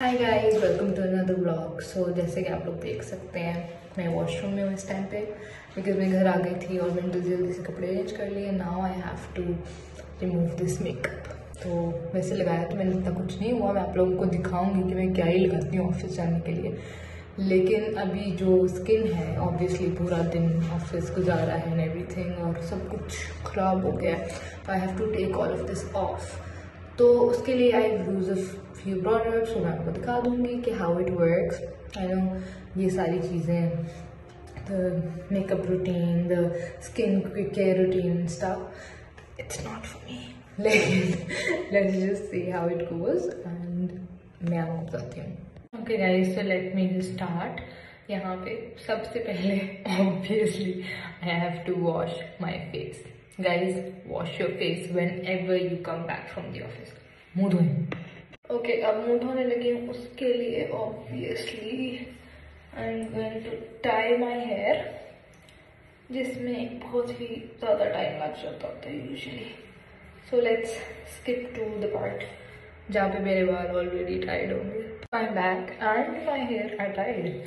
Hi guys welcome to another blog so जैसे कि आप लोग देख सकते हैं, मैं वॉशरूम में हूँ इस टाइम पे बिकॉज़ मैं घर आ गई थी और मैंने जल्दी जल्दी से कपड़े चेंज कर लिए। Now I have to remove this makeup तो वैसे लगाया तो मैंने, इतना कुछ नहीं हुआ। मैं आप लोगों को दिखाऊँगी कि मैं क्या ही लगाती हूँ ऑफ़िस जाने के लिए। लेकिन अभी जो स्किन है ऑब्वियसली पूरा दिन ऑफ़िस गुजारा है एंड एवरीथिंग और सब कुछ ख़राब हो गया है। I have to take all of this off तो उसके लिए I use a few products मैं आपको दिखा दूँगी कि how it works I know ये सारी चीज़ें the makeup routine the skin care routine stuff it's not for me लेकिन let's just see how it goes and मैं आपको बताती हूँ। Okay guys so let me start यहाँ पे सबसे पहले obviously I have to wash my face guys wash your face whenever you come back from the office. मुँह धोए। ओके अब मुँह धोने लगी हूँ उसके लिए obviously I am going to tie my hair जिसमें बहुत ही ज़्यादा टाइम लग जाता होता है usually so let's skip to the part जहाँ पे मेरे बाल ऑलरेडी टाइड होंगे. My back and my hair are tied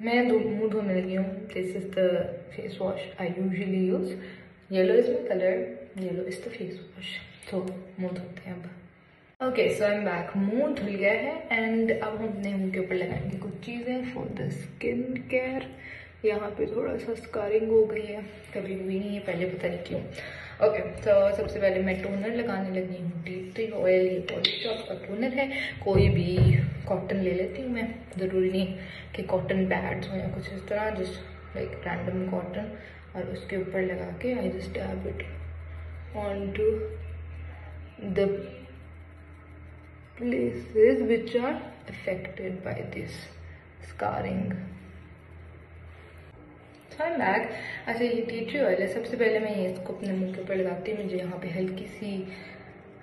मैं मुँह धोने लगी हूँ. This is the face wash I usually use yellow is my colour yellow is the face wash तो मुँह धोते हैं अब। Okay so I am back मुँह धुल गया है एंड अब हम अपने मुँह के ऊपर लगाएँगे कुछ चीज़ें फॉर द स्किन केयर यहाँ पे थोड़ा सा स्कारिंग हो गई है। कभी भी नहीं है, पहले पता नहीं क्यों। ओके तो सबसे पहले मैं टोनर लगाने लगी हूँ। डीप टी ऑयल ये पॉलिस्टॉप का टोनर है। कोई भी कॉटन ले लेती हूँ मैं। ज़रूरी नहीं कि कॉटन पैड्स हो या कुछ इस तरह जस्ट लाइक रैंडम कॉटन और उसके ऊपर लगा के I just tap it on to the places which are affected by this scarring. Bag अच्छा ये टी ट्री ऑयल है। सबसे पहले मैं ये इसको अपने मुँह के ऊपर लगाती हूँ। मुझे यहाँ पे हल्की सी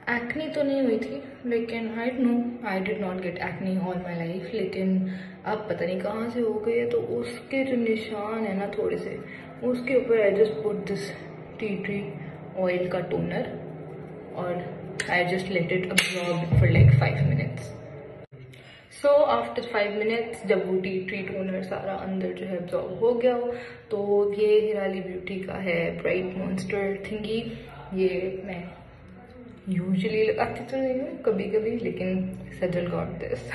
एक्नी तो नहीं हुई थी, लेकिन I know I did not get acne all my life लेकिन अब पता नहीं कहाँ से हो गई है। तो उसके जो निशान है ना, थोड़े से उसके ऊपर I just put this tea tree oil का टोनर और I just let it absorb for like five minutes so after five minutes जब वो टी ट्री टोनर सारा अंदर जो है अब्जॉर्ब हो गया हो तो ये हिराली ब्यूटी का है ब्राइट मॉन्स्टर थिंगी ये मैं यूजली लगाती तो नहीं हूँ कभी कभी लेकिन सजल गॉट दिस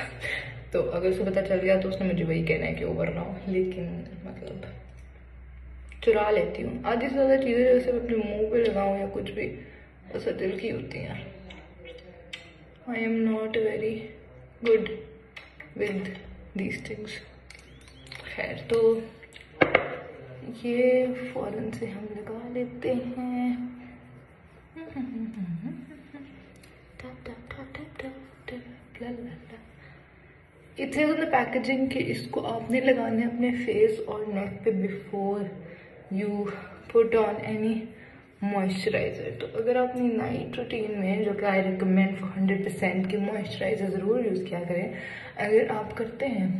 तो अगर उसे पता चल गया तो उसने मुझे वही कहना है कि ओवर ना लेकिन मतलब चुरा लेती हूँ। आधी से ज़्यादा चीज़ें जैसे अपने मुँह पे लगाऊँ या कुछ भी, बस दिल की होती हैं। I am not very good with these things खैर तो ये फ़ौरन से हम लगा लेते हैं। इट इज़ पैकेजिंग कि इसको आपने लगाना अपने फेस और नेक पे before you put on any moisturiser तो अगर अपनी नाइट रूटीन में, जो कि I recommend for hundred percent की मॉइस्चराइज़र ज़रूर यूज़ किया करें, अगर आप करते हैं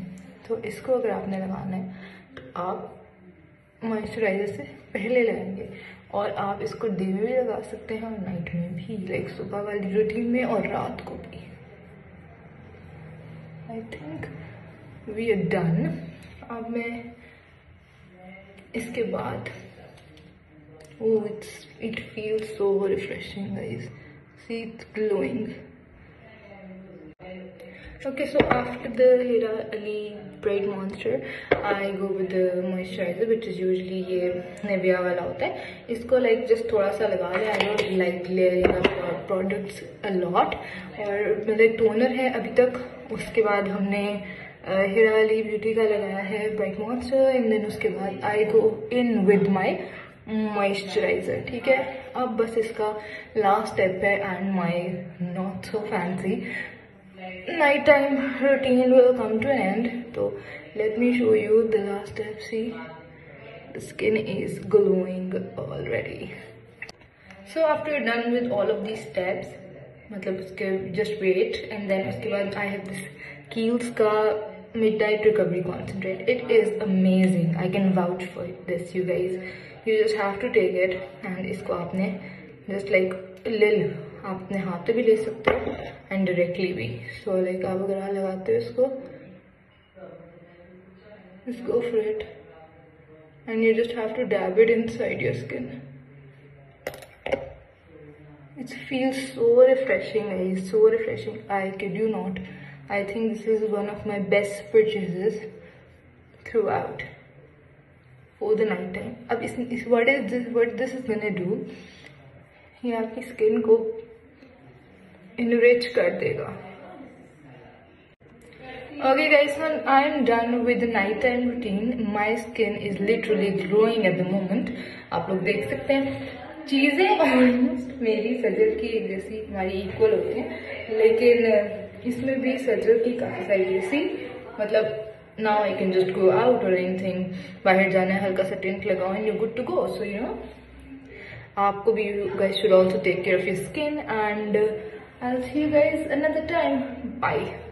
तो इसको अगर आपने लगाना है तो आप मॉइस्चराइज़र से पहले लगाएँगे। और आप इसको दिन में भी लगा सकते हैं और नाइट में भी लाइक सुबह वाली रूटीन में और रात को भी। I think we are done अब मैं इसके बाद वो it's it feel so refreshing guys see it glowing okay so after the Heera Ali bright monster I go with moisturiser which is usually ये नेविया वाला होता है. इसको लाइक like, जस्ट थोड़ा सा लगा लें I don't like layering products a lot और मतलब टोनर है अभी तक. उसके बाद हमने हिराली ब्यूटी का लगाया है ब्राइट मॉइस्चर एंड देन उसके बाद I go in with my moisturiser ठीक है? अब बस इसका लास्ट स्टेप है and my not so fancy night time routine will come to end तो let me show you the last step see the skin is glowing already so after done with all of the steps मतलब उसके just wait and then उसके बाद I have this Kiehl's का midnight recovery concentrate it is amazing i can vouch for this you guys you just have to take it and isko aapne just like little आप अपने हाथ पे भी ले सकते हो एंड डायरेक्टली भी सो so, लाइक आप अगर लगाते हो इसको just go for it and you just have to dab it inside your skin it feels so refreshing guys so refreshing i kid you not I think this is one of my best purchases throughout for the night time अब इस, इस what is this what this is gonna do ये आपकी skin को enrich कर देगा Okay guys, so I am done with the night time routine. My skin is literally glowing at the moment. आप लोग देख सकते हैं चीज़ें ऑलमोस्ट मेरी सजल की जैसी हमारी इक्वल होती हैं लेकिन इसमें भी सर्जर की काफ़ी सारी जैसी मतलब now I can just go out और एनी थिंग बाहर जाना है, हल्का सा टेंट लगाओ and you good to go so you know आपको भी you guys should also take care of your skin and I see you guys another time Bye.